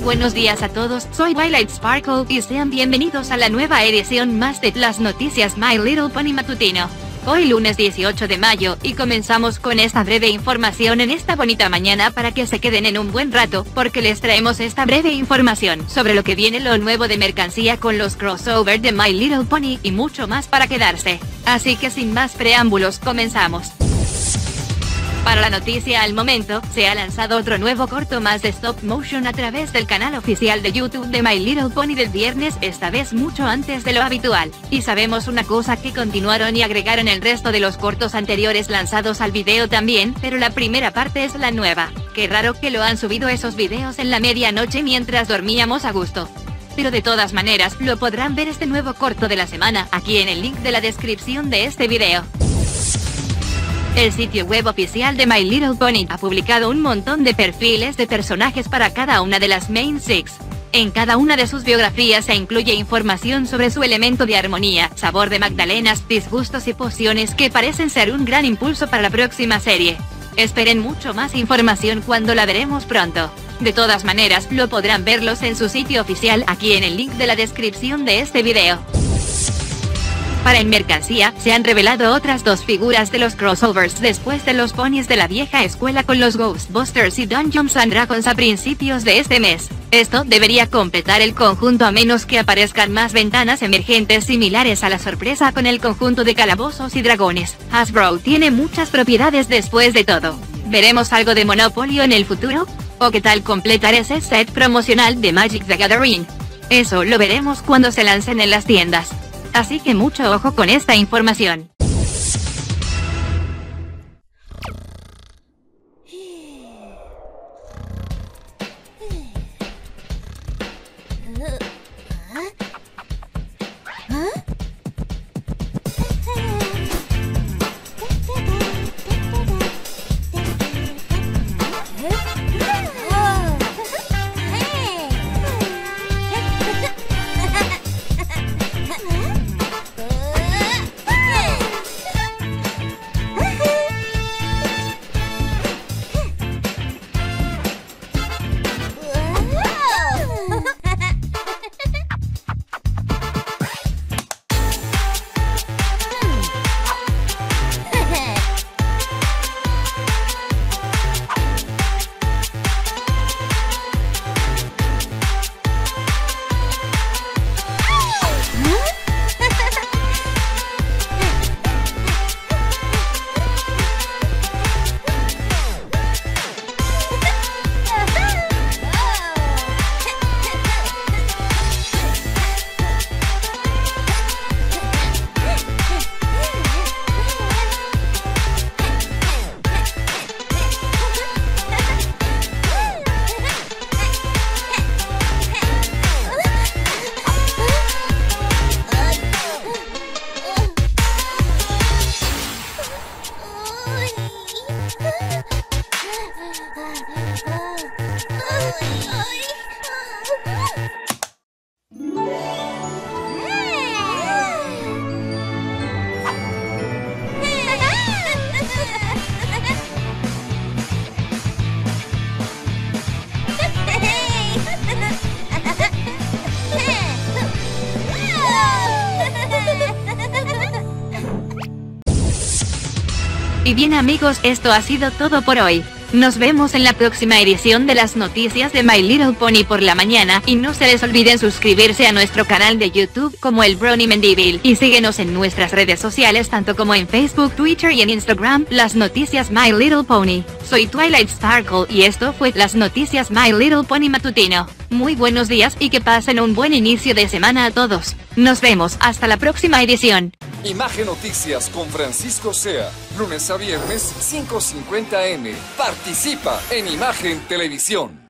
buenos días a todos, soy Twilight Sparkle y sean bienvenidos a la nueva edición más de las noticias My Little Pony Matutino. Hoy lunes 18 de mayo y comenzamos con esta breve información en esta bonita mañana para que se queden en un buen rato porque les traemos esta breve información sobre lo que viene lo nuevo de mercancía con los crossover de My Little Pony y mucho más para quedarse. Así que sin más preámbulos comenzamos. Para la noticia al momento, se ha lanzado otro nuevo corto más de stop motion a través del canal oficial de YouTube de My Little Pony del viernes, esta vez mucho antes de lo habitual. Y sabemos una cosa que continuaron y agregaron el resto de los cortos anteriores lanzados al video también, pero la primera parte es la nueva. Qué raro que lo han subido esos videos en la medianoche mientras dormíamos a gusto pero de todas maneras, lo podrán ver este nuevo corto de la semana, aquí en el link de la descripción de este video. El sitio web oficial de My Little Pony ha publicado un montón de perfiles de personajes para cada una de las Main Six. En cada una de sus biografías se incluye información sobre su elemento de armonía, sabor de magdalenas, disgustos y pociones que parecen ser un gran impulso para la próxima serie. Esperen mucho más información cuando la veremos pronto. De todas maneras, lo podrán verlos en su sitio oficial aquí en el link de la descripción de este video. Para en mercancía, se han revelado otras dos figuras de los crossovers después de los ponies de la vieja escuela con los Ghostbusters y Dungeons and Dragons a principios de este mes. Esto debería completar el conjunto a menos que aparezcan más ventanas emergentes similares a la sorpresa con el conjunto de calabozos y dragones. Hasbro tiene muchas propiedades después de todo. ¿Veremos algo de Monopolio en el futuro? ¿O qué tal completar ese set promocional de Magic the Gathering? Eso lo veremos cuando se lancen en las tiendas así que mucho ojo con esta información. Y bien amigos, esto ha sido todo por hoy. Nos vemos en la próxima edición de las noticias de My Little Pony por la mañana y no se les olviden suscribirse a nuestro canal de YouTube como el Brony Mendivil y síguenos en nuestras redes sociales tanto como en Facebook, Twitter y en Instagram, las noticias My Little Pony. Soy Twilight Sparkle y esto fue las noticias My Little Pony Matutino. Muy buenos días y que pasen un buen inicio de semana a todos. Nos vemos hasta la próxima edición. Imagen Noticias con Francisco Sea, lunes a viernes 5.50 M. Participa en Imagen Televisión.